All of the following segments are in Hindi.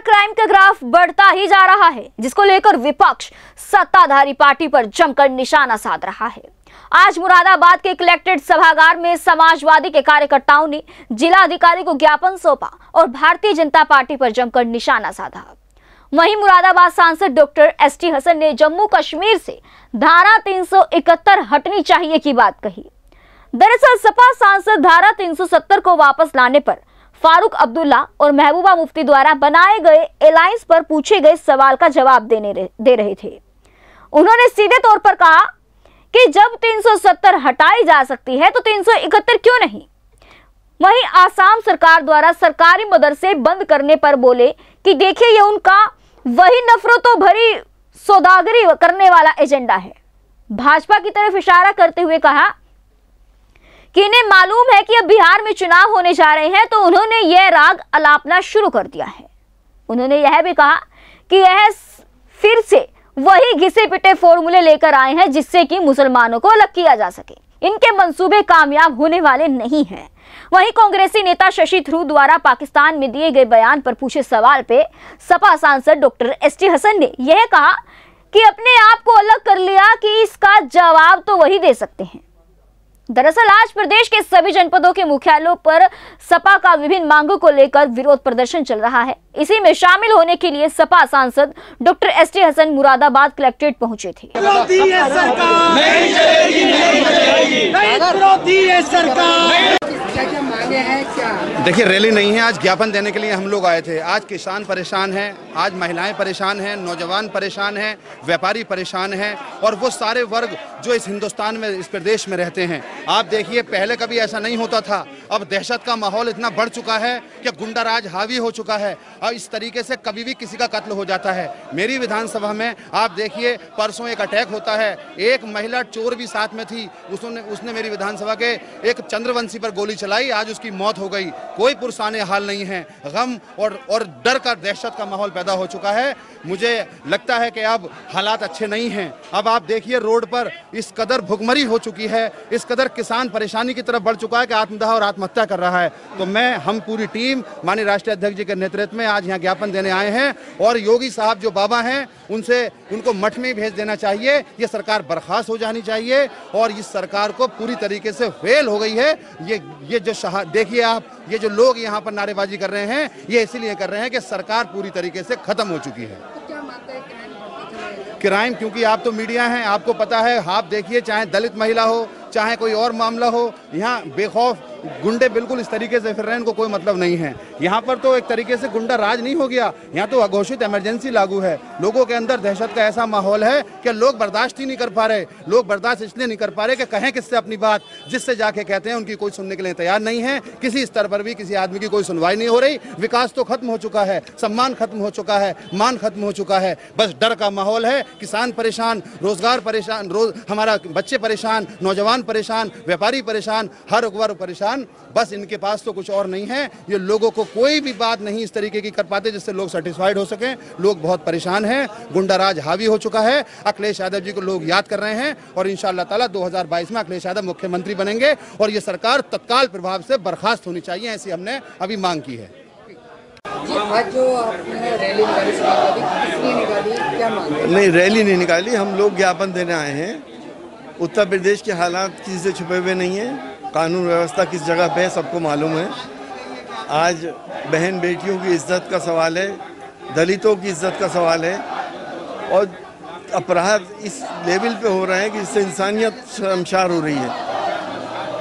क्राइम का ग्राफ बढ़ता ही जा रहा है, जिसको लेकर विपक्ष सत्ताधारी पार्टी पर जमकर निशाना साध रहा है। आज मुरादाबाद के कलेक्ट्रेट सभागार में समाजवादी के कार्यकर्ताओं ने जिला अधिकारी को ज्ञापन सौंपा और भारतीय जनता पार्टी पर जमकर निशाना साधा। वहीं मुरादाबाद सांसद डॉक्टर एस टी हसन ने जम्मू कश्मीर से धारा 371 हटनी चाहिए की बात कही। दरअसल सपा सांसद धारा 370 को वापस लाने पर फारूक अब्दुल्ला और महबूबा मुफ्ती द्वारा बनाए गए अलायंस पर पूछे गए सवाल का जवाब देने रहे, दे रहे थे। उन्होंने सीधे तौर पर कहा कि जब 370 हटाई जा सकती है तो 371 क्यों नहीं? वहीं आसाम सरकार द्वारा सरकारी मदरसे बंद करने पर बोले कि देखिए ये उनका वही नफरतों भरी सौदागरी करने वाला एजेंडा है। भाजपा की तरफ़ इशारा करते हुए कहा कि इन्हें मालूम है कि अब बिहार में चुनाव होने जा रहे हैं तो उन्होंने यह राग अलापना शुरू कर दिया है। उन्होंने यह भी कहा कि यह फिर से वही घिसे पिटे फॉर्मूले लेकर आए हैं जिससे कि मुसलमानों को अलग किया जा सके। इनके मंसूबे कामयाब होने वाले नहीं हैं। वहीं कांग्रेसी नेता शशि थरूर द्वारा पाकिस्तान में दिए गए बयान पर पूछे सवाल पे सपा सांसद डॉक्टर एस टी हसन ने यह कहा कि अपने आप को अलग कर लिया कि इसका जवाब तो वही दे सकते हैं। दरअसल आज प्रदेश के सभी जनपदों के मुख्यालयों पर सपा का विभिन्न मांगों को लेकर विरोध प्रदर्शन चल रहा है। इसी में शामिल होने के लिए सपा सांसद doctor S T Hasan Moradabad collectorate पहुँचे थे। नहीं चलेगी नहीं चलेगी। नहीं। देखिए, रैली नहीं है। आज ज्ञापन देने के लिए हम लोग आए थे। आज किसान परेशान हैं, आज महिलाएँ परेशान हैं, नौजवान परेशान हैं, व्यापारी परेशान हैं और वो सारे वर्ग जो इस हिंदुस्तान में, इस प्रदेश में रहते हैं। आप देखिए, पहले कभी ऐसा नहीं होता था। अब दहशत का माहौल इतना बढ़ चुका है कि गुंडा राज हावी हो चुका है और इस तरीके से कभी भी किसी का कत्ल हो जाता है। मेरी विधानसभा में आप देखिए, परसों एक अटैक होता है। एक महिला चोर भी साथ में थी। उसने उसने मेरी विधानसभा के एक चंद्रवंशी पर गोली चलाई। आज उसकी मौत हो गई। कोई पुरसाने हाल नहीं है। गम और और डर का, दहशत का माहौल पैदा हो चुका है। मुझे लगता है कि अब हालात अच्छे नहीं हैं। अब आप देखिए, रोड पर इस कदर भुखमरी हो चुकी है। इस कदर किसान परेशानी की तरफ़ बढ़ चुका है कि आत्मदाह और आत्महत्या कर रहा है। तो मैं हम पूरी टीम माननीय राष्ट्रीय अध्यक्ष जी के नेतृत्व में आज यहाँ ज्ञापन देने आए हैं और योगी साहब जो बाबा हैं उनसे उनको मठ में भेज देना चाहिए। ये सरकार बर्खास्त हो जानी चाहिए और इस सरकार को पूरी तरीके से फेल हो गई है। ये ये जो देखिए आप ये जो लोग यहाँ पर नारेबाजी कर रहे हैं ये इसीलिए कर रहे हैं कि सरकार पूरी तरीके से खत्म हो चुकी है। तो? क्राइम क्योंकि आप तो मीडिया हैं आपको पता है आप देखिए चाहे दलित महिला हो चाहे कोई और मामला हो यहाँ बेखौफ गुंडे बिल्कुल इस तरीके से फिर रहे हैं, इनको कोई मतलब नहीं है। यहाँ पर तो एक तरीके से गुंडा राज नहीं हो गया। यहाँ तो अघोषित इमरजेंसी लागू है। लोगों के अंदर दहशत का ऐसा माहौल है कि लोग बर्दाश्त ही नहीं कर पा रहे। लोग बर्दाश्त इसलिए नहीं कर पा रहे कि कहें किससे अपनी बात, जिससे जाके कहते हैं उनकी कोई सुनने के लिए तैयार नहीं है। किसी स्तर पर भी किसी आदमी की कोई सुनवाई नहीं हो रही। विकास तो खत्म हो चुका है। सम्मान खत्म हो चुका है। मान खत्म हो चुका है। बस डर का माहौल है। किसान परेशान, रोज़गार परेशान, रोज हमारा बच्चे परेशान, नौजवान परेशान, व्यापारी परेशान, हर वर्ग परेशान। बस इनके पास तो कुछ और नहीं है। ये लोगों को कोई भी बात नहीं इस तरीके की कर पाते जिससे लोग सेटिस्फाइड हो सकें। लोग बहुत परेशान हैं। गुंडाराज हावी हो चुका है। अखिलेश यादव जी को लोग याद कर रहे हैं और इन ताला 2022 में अखिलेश यादव मुख्यमंत्री बनेंगे और ये सरकार तत्काल प्रभाव से बर्खास्त होनी चाहिए ऐसी हमने अभी मांग की है। जो रैली निकाली समाजवादी किस लिए निकाली? क्या है? नहीं रैली नहीं निकाली। हम लोग ज्ञापन देने आए हैं। उत्तर प्रदेश के हालात किसी से छुपे हुए नहीं हैं। कानून व्यवस्था किस जगह पे है सबको मालूम है। आज बहन बेटियों की इज़्ज़त का सवाल है दलितों की इज़्ज़त का सवाल है और अपराध इस लेवल पे हो रहे हैं कि इससे इंसानियत शर्मशार हो रही है।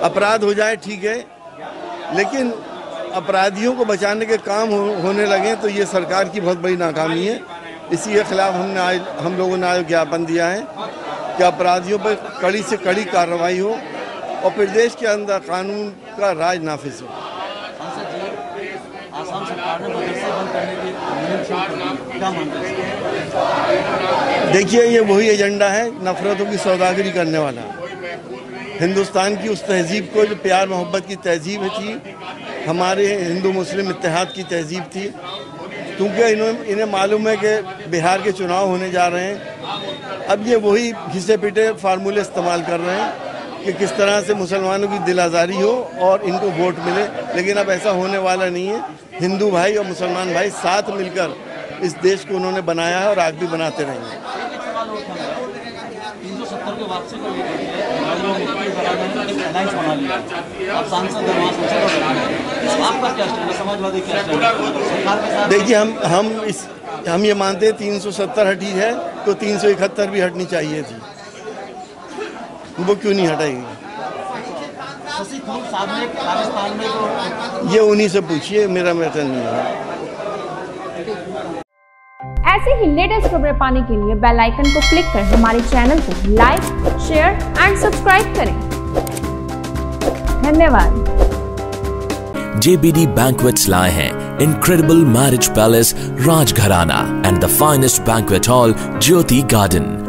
अपराध हो जाए ठीक है लेकिन अपराधियों को बचाने के काम हो, होने लगे तो ये सरकार की बहुत बड़ी नाकामी है। इसी के खिलाफ हमने आज हम लोगों ने आज ज्ञापन दिया है कि अपराधियों पर कड़ी से कड़ी कार्रवाई हो और प्रदेश के अंदर कानून का राज नाफिज हो। आसाम सरकार ने मदरसे बंद करने की मुहिम शुरू कर दी। क्या मानते देखिए ये वही एजेंडा है नफरतों की सौदागरी करने वाला। हिंदुस्तान की उस तहजीब को जो प्यार मोहब्बत की तहजीब थी हमारे हिंदू मुस्लिम इतिहाद की तहजीब थी क्योंकि इन्होंने इन्हें मालूम है कि बिहार के चुनाव होने जा रहे हैं। अब ये वही घिसे पिटे फार्मूले इस्तेमाल कर रहे हैं। कि किस तरह से मुसलमानों की दिल आज़ारी हो और इनको वोट मिले। लेकिन अब ऐसा होने वाला नहीं है। हिंदू भाई और मुसलमान भाई साथ मिलकर इस देश को उन्होंने बनाया है और आगे भी बनाते रहेंगे देखिए, हम हम इस, हम ये मानते हैं तीन सौ सत्तर हटी है तो तीन सौ इकहत्तर भी हटनी चाहिए थी। वो क्यों नहीं हटाएगी? ये उन्हीं से पूछिए मेरा मैटर नहीं है। ऐसे ही लेटेस्ट खबरें पाने के लिए बेल आइकन को क्लिक कर हमारे चैनल को लाइक शेयर एंड सब्सक्राइब करें। धन्यवाद। JBD Banquets lie हैं incredible marriage palace Rajgharana and the finest banquet hall Jyoti Garden.